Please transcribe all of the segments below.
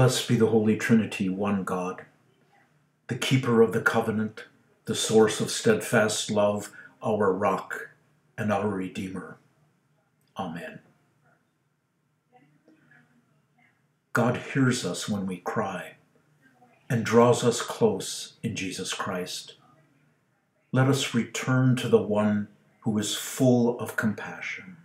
Blessed be the Holy Trinity, one God, the keeper of the covenant, the source of steadfast love, our rock and our Redeemer. Amen. God hears us when we cry and draws us close in Jesus Christ. Let us return to the one who is full of compassion.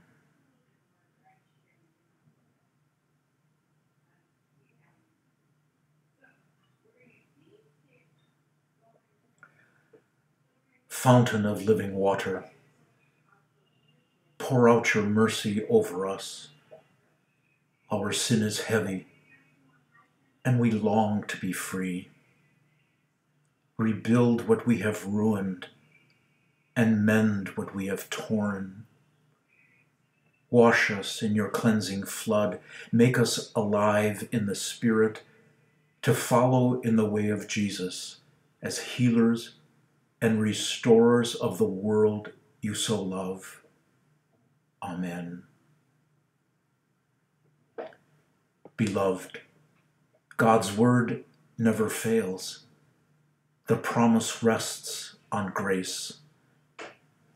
Fountain of living water, pour out your mercy over us. Our sin is heavy, and we long to be free. Rebuild what we have ruined, and mend what we have torn. Wash us in your cleansing flood, make us alive in the Spirit to follow in the way of Jesus as healers and restorers of the world you so love. Amen. Beloved, God's word never fails. The promise rests on grace.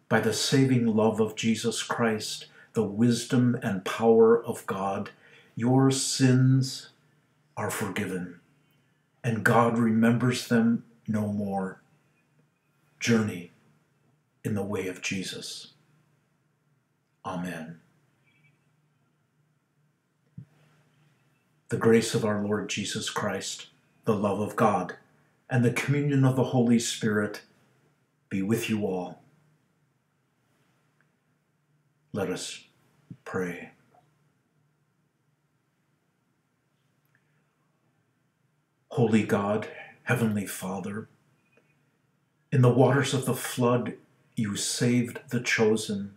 By the saving love of Jesus Christ, the wisdom and power of God, your sins are forgiven, and God remembers them no more journey in the way of Jesus. Amen. The grace of our Lord Jesus Christ, the love of God, and the communion of the Holy Spirit be with you all. Let us pray. Holy God, Heavenly Father, in the waters of the flood, you saved the chosen.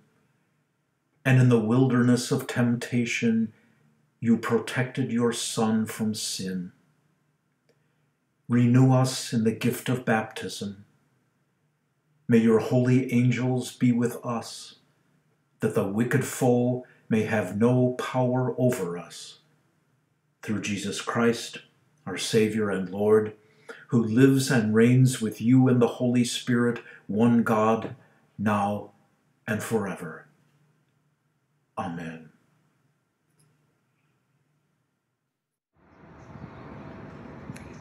And in the wilderness of temptation, you protected your Son from sin. Renew us in the gift of baptism. May your holy angels be with us, that the wicked foe may have no power over us. Through Jesus Christ, our Savior and Lord, who lives and reigns with you in the Holy Spirit, one God, now and forever. Amen.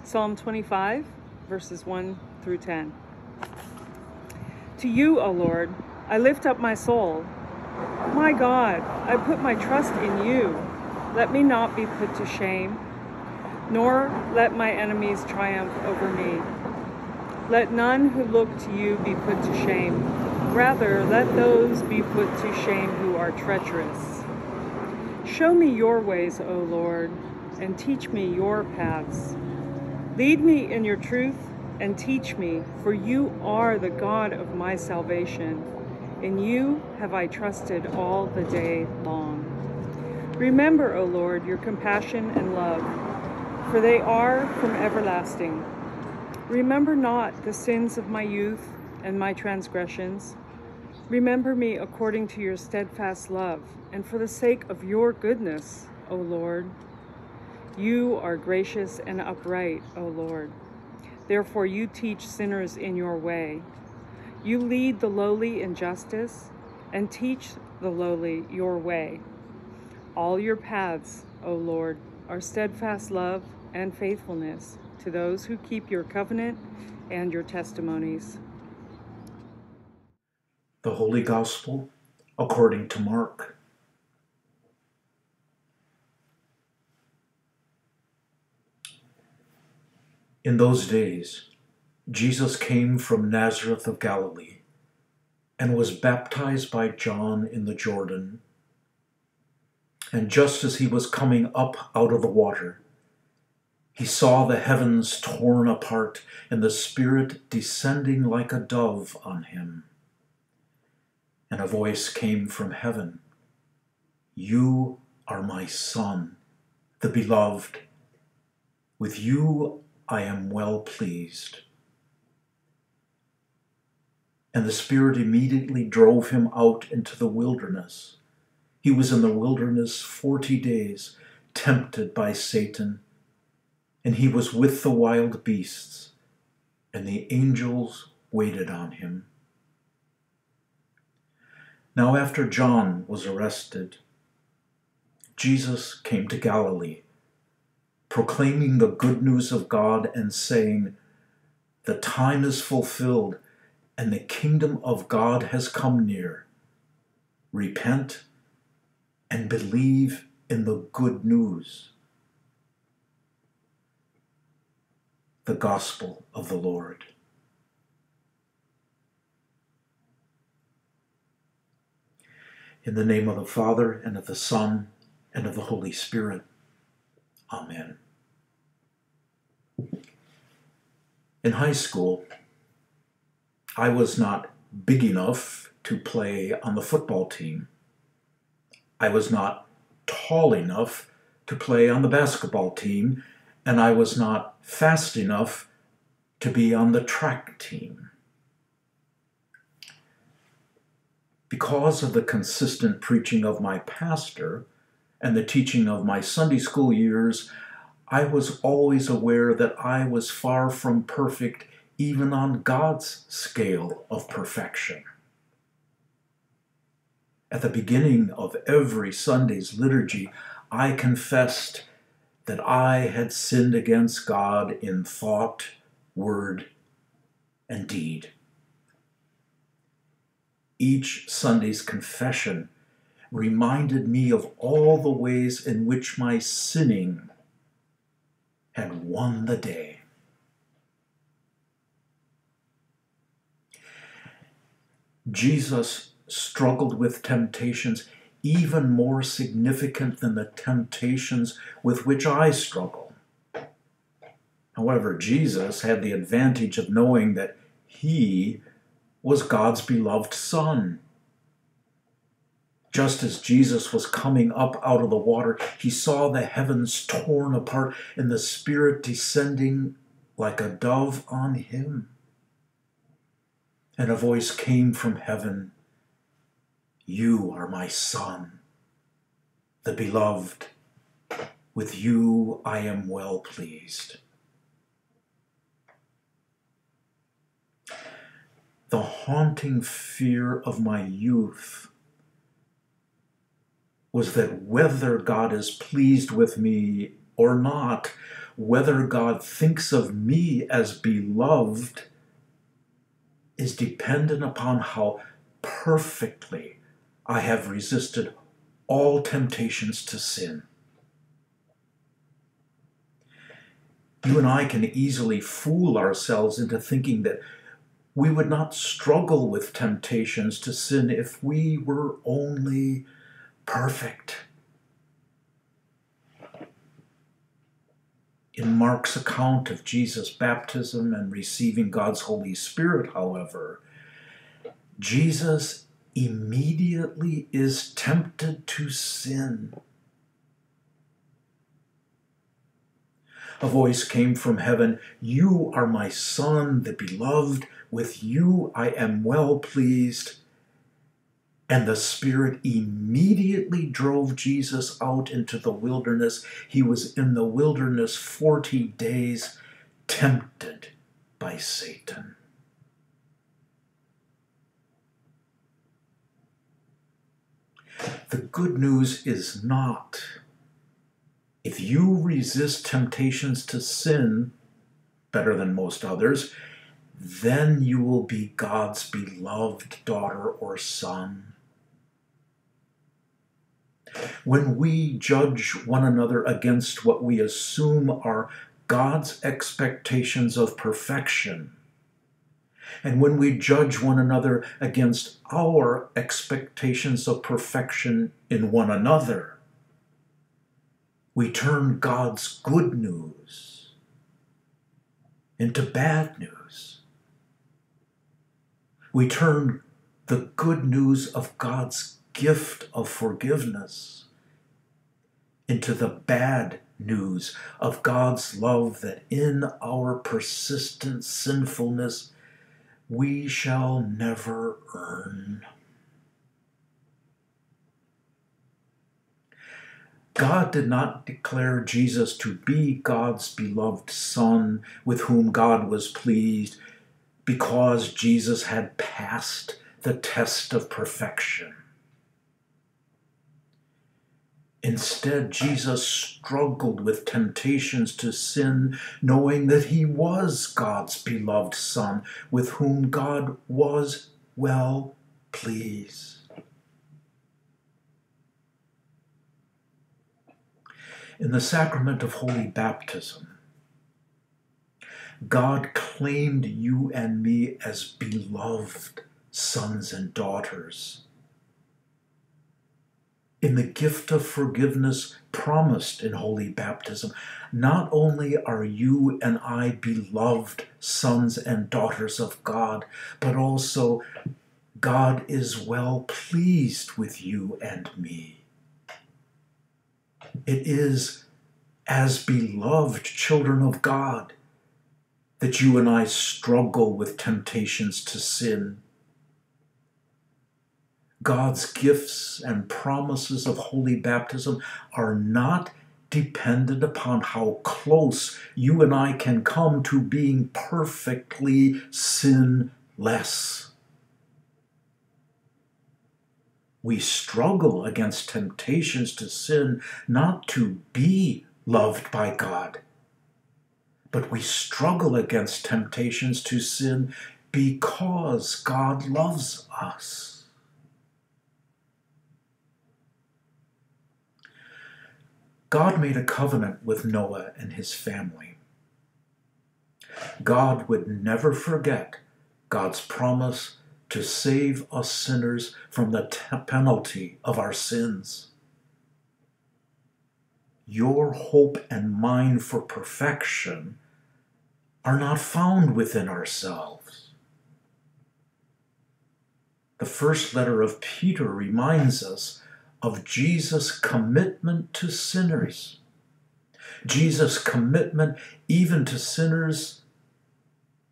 Psalm 25, verses 1 through 10. To you, O Lord, I lift up my soul. My God, I put my trust in you. Let me not be put to shame nor let my enemies triumph over me. Let none who look to you be put to shame. Rather, let those be put to shame who are treacherous. Show me your ways, O Lord, and teach me your paths. Lead me in your truth and teach me, for you are the God of my salvation. In you have I trusted all the day long. Remember, O Lord, your compassion and love for they are from everlasting. Remember not the sins of my youth and my transgressions. Remember me according to your steadfast love, and for the sake of your goodness, O Lord. You are gracious and upright, O Lord. Therefore, you teach sinners in your way. You lead the lowly in justice and teach the lowly your way. All your paths, O Lord, are steadfast love and faithfulness to those who keep your covenant and your testimonies. The Holy Gospel according to Mark. In those days, Jesus came from Nazareth of Galilee and was baptized by John in the Jordan. And just as he was coming up out of the water, he saw the heavens torn apart and the Spirit descending like a dove on him. And a voice came from heaven You are my Son, the beloved. With you I am well pleased. And the Spirit immediately drove him out into the wilderness. He was in the wilderness forty days, tempted by Satan and he was with the wild beasts, and the angels waited on him. Now, after John was arrested, Jesus came to Galilee, proclaiming the good news of God and saying, The time is fulfilled, and the kingdom of God has come near. Repent and believe in the good news. The gospel of the Lord. In the name of the Father, and of the Son, and of the Holy Spirit. Amen. In high school, I was not big enough to play on the football team. I was not tall enough to play on the basketball team, and I was not fast enough to be on the track team. Because of the consistent preaching of my pastor and the teaching of my Sunday school years, I was always aware that I was far from perfect even on God's scale of perfection. At the beginning of every Sunday's liturgy, I confessed that I had sinned against God in thought, word, and deed. Each Sunday's confession reminded me of all the ways in which my sinning had won the day. Jesus struggled with temptations even more significant than the temptations with which I struggle. However, Jesus had the advantage of knowing that he was God's beloved Son. Just as Jesus was coming up out of the water, he saw the heavens torn apart and the Spirit descending like a dove on him. And a voice came from heaven You are my Son, the beloved. With you I am well pleased. The haunting fear of my youth was that whether God is pleased with me or not, whether God thinks of me as beloved, is dependent upon how perfectly I have resisted all temptations to sin. You and I can easily fool ourselves into thinking that we would not struggle with temptations to sin if we were only perfect. In Mark's account of Jesus' baptism and receiving God's Holy Spirit, however, Jesus immediately is tempted to sin. A voice came from heaven You are my Son, the beloved. With you I am well pleased. And the Spirit immediately drove Jesus out into the wilderness. He was in the wilderness 40 days, tempted by Satan. The good news is not if you resist temptations to sin better than most others, then you will be God's beloved daughter or son. When we judge one another against what we assume are God's expectations of perfection, and when we judge one another against our expectations of perfection in one another, we turn God's good news into bad news. We turn the good news of God's gift of forgiveness into the bad news of God's love that in our persistent sinfulness we shall never earn. God did not declare Jesus to be God's beloved Son with whom God was pleased because Jesus had passed the test of perfection. Instead, Jesus struggled with temptations to sin, knowing that he was God's beloved Son, with whom God was well pleased. In the sacrament of holy baptism, God claimed you and me as beloved sons and daughters in the gift of forgiveness promised in holy baptism, not only are you and I beloved sons and daughters of God, but also God is well pleased with you and me. It is as beloved children of God that you and I struggle with temptations to sin God's gifts and promises of holy baptism are not dependent upon how close you and I can come to being perfectly sinless. We struggle against temptations to sin not to be loved by God, but we struggle against temptations to sin because God loves us. God made a covenant with Noah and his family. God would never forget God's promise to save us sinners from the penalty of our sins. Your hope and mine for perfection are not found within ourselves. The first letter of Peter reminds us of Jesus' commitment to sinners. Jesus' commitment even to sinners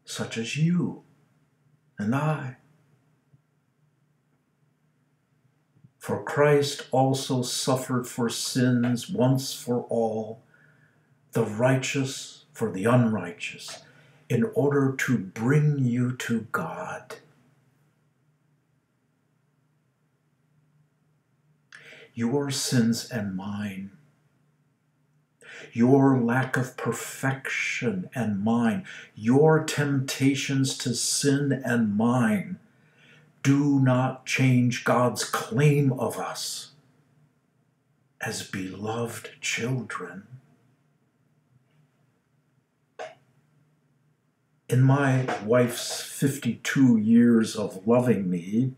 such as you and I. For Christ also suffered for sins once for all, the righteous for the unrighteous, in order to bring you to God. Your sins and mine, your lack of perfection and mine, your temptations to sin and mine, do not change God's claim of us as beloved children. In my wife's 52 years of loving me,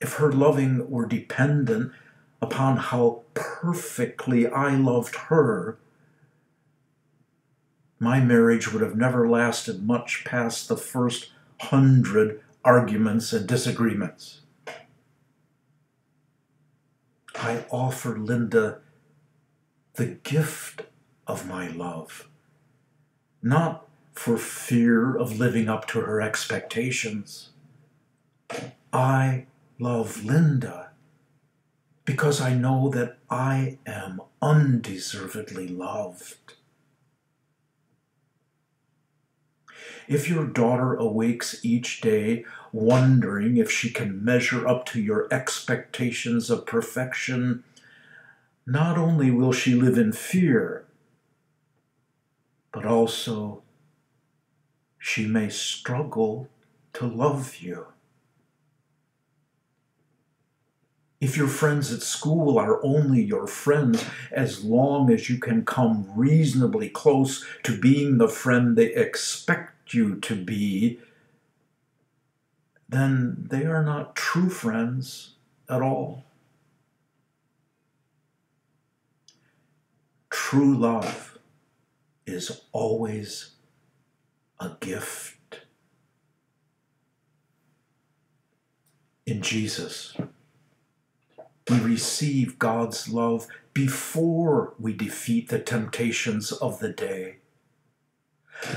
if her loving were dependent upon how perfectly I loved her, my marriage would have never lasted much past the first hundred arguments and disagreements. I offer Linda the gift of my love, not for fear of living up to her expectations. I love Linda because I know that I am undeservedly loved. If your daughter awakes each day wondering if she can measure up to your expectations of perfection, not only will she live in fear, but also she may struggle to love you. If your friends at school are only your friends as long as you can come reasonably close to being the friend they expect you to be, then they are not true friends at all. True love is always a gift. In Jesus we receive God's love before we defeat the temptations of the day.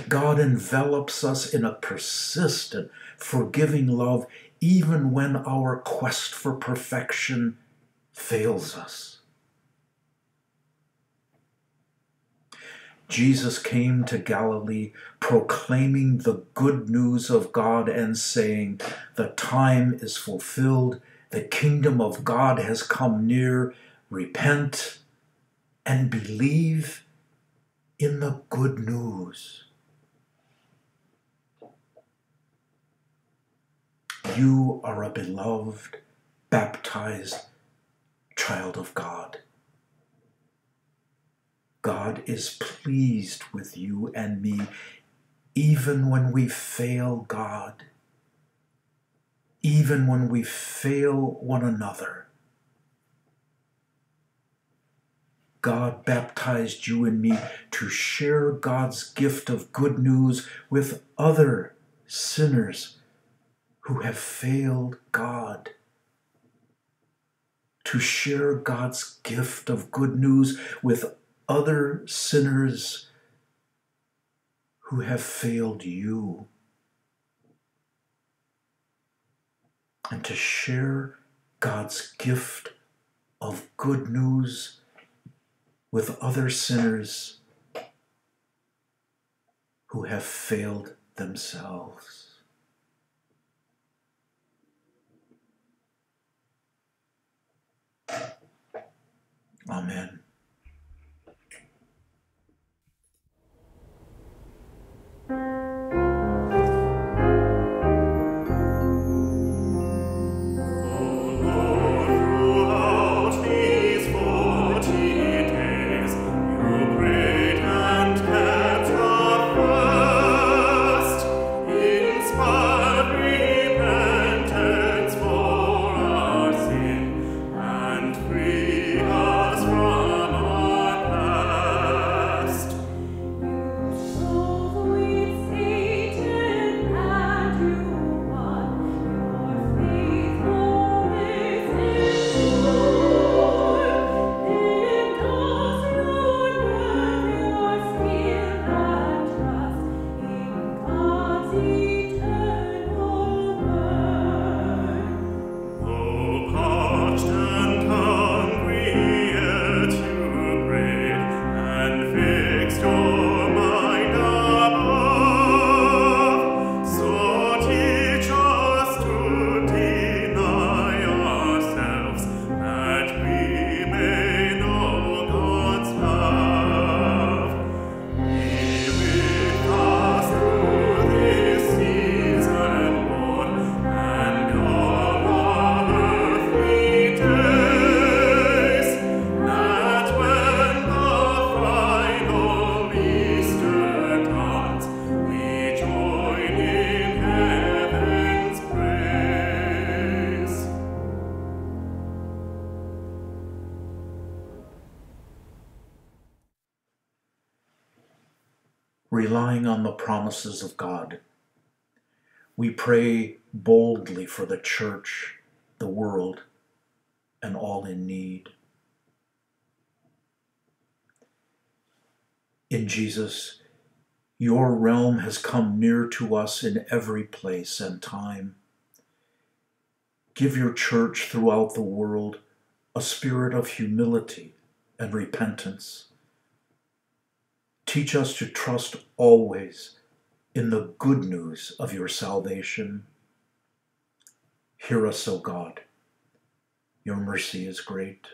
God envelops us in a persistent, forgiving love even when our quest for perfection fails us. Jesus came to Galilee proclaiming the good news of God and saying, The time is fulfilled the kingdom of God has come near. Repent and believe in the good news. You are a beloved, baptized child of God. God is pleased with you and me even when we fail God, even when we fail one another. God baptized you and me to share God's gift of good news with other sinners who have failed God. To share God's gift of good news with other sinners who have failed you. And to share God's gift of good news with other sinners who have failed themselves. Amen. On the promises of God. We pray boldly for the church, the world, and all in need. In Jesus, your realm has come near to us in every place and time. Give your church throughout the world a spirit of humility and repentance Teach us to trust always in the good news of your salvation. Hear us, O God. Your mercy is great.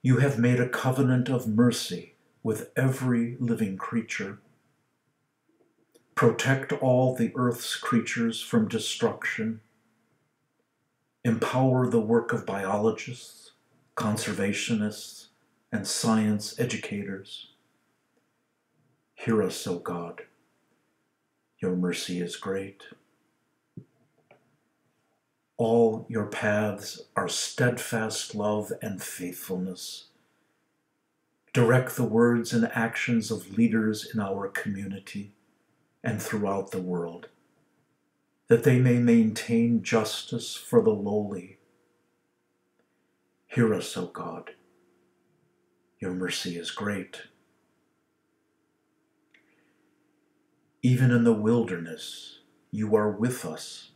You have made a covenant of mercy with every living creature. Protect all the earth's creatures from destruction. Empower the work of biologists, conservationists, and science educators. Hear us, O God. Your mercy is great. All your paths are steadfast love and faithfulness. Direct the words and actions of leaders in our community and throughout the world, that they may maintain justice for the lowly. Hear us, O God. Your mercy is great. Even in the wilderness, you are with us.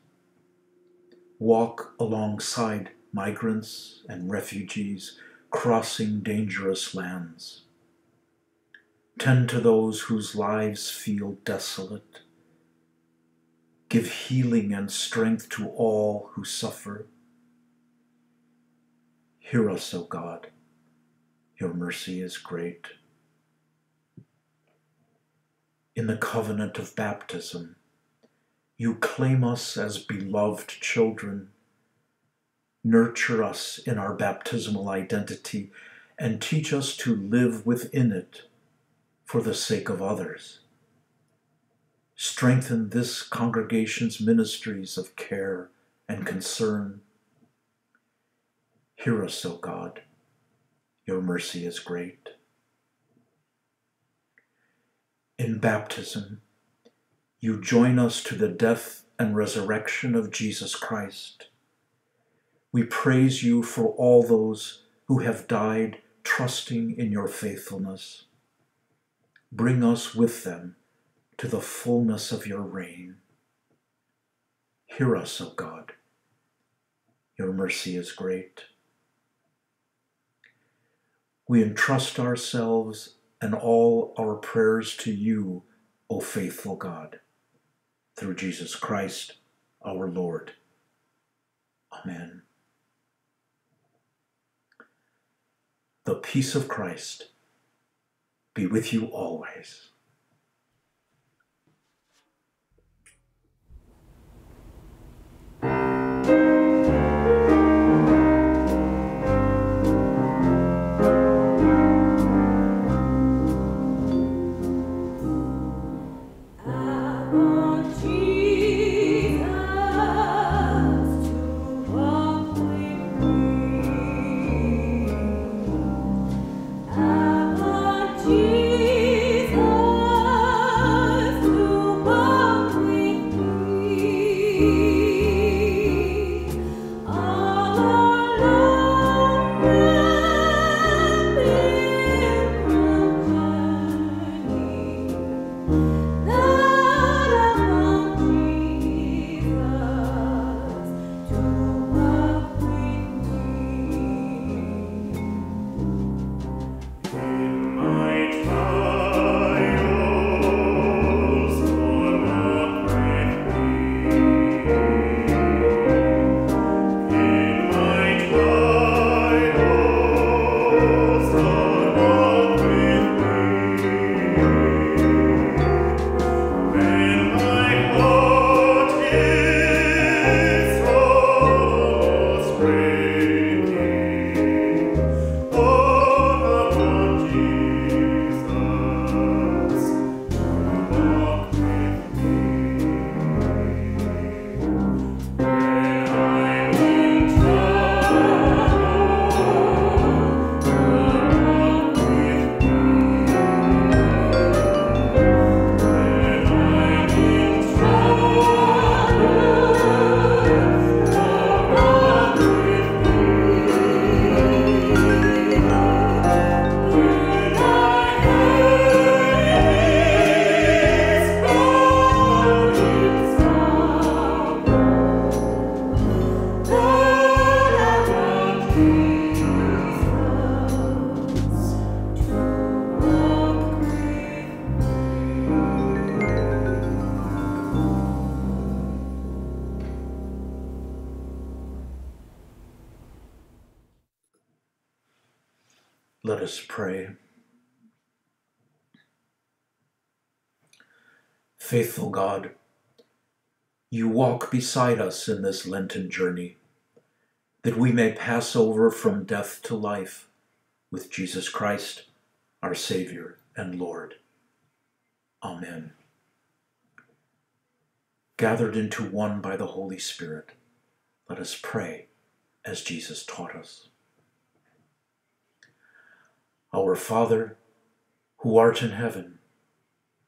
Walk alongside migrants and refugees crossing dangerous lands. Tend to those whose lives feel desolate. Give healing and strength to all who suffer. Hear us, O God. Your mercy is great. In the covenant of baptism, you claim us as beloved children. Nurture us in our baptismal identity and teach us to live within it for the sake of others. Strengthen this congregation's ministries of care and concern. Hear us, O God. Your mercy is great. In baptism, you join us to the death and resurrection of Jesus Christ. We praise you for all those who have died trusting in your faithfulness. Bring us with them to the fullness of your reign. Hear us, O God. Your mercy is great. We entrust ourselves and all our prayers to you, O faithful God through Jesus Christ our Lord. Amen. The peace of Christ be with you always. Faithful God, you walk beside us in this Lenten journey, that we may pass over from death to life with Jesus Christ, our Savior and Lord. Amen. Gathered into one by the Holy Spirit, let us pray as Jesus taught us. Our Father, who art in heaven,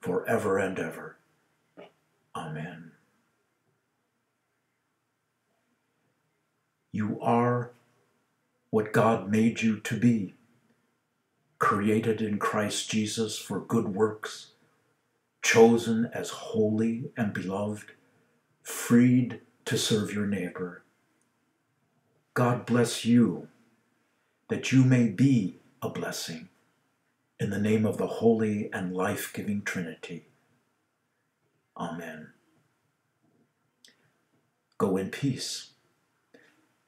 for ever and ever. Amen. You are what God made you to be, created in Christ Jesus for good works, chosen as holy and beloved, freed to serve your neighbor. God bless you, that you may be a blessing. In the name of the Holy and Life giving Trinity. Amen. Go in peace.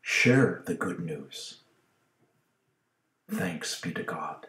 Share the good news. Thanks be to God.